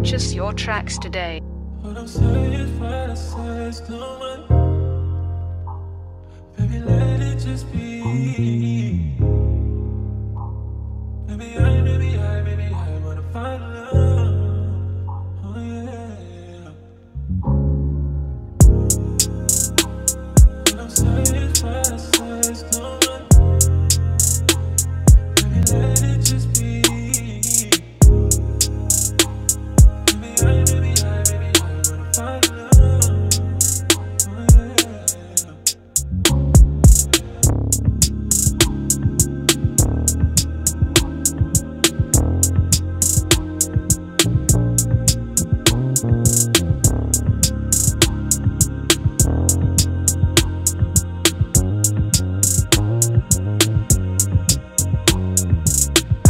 purchase your tracks today. What I'm saying, what I say is. Baby,